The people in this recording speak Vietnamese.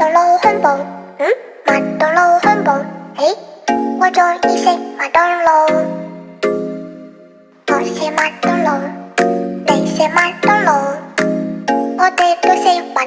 到老香堡，嗯，麥當勞香堡，誒，我中意食麥當勞，我食麥當勞，你食麥當勞，我哋都食麥當勞。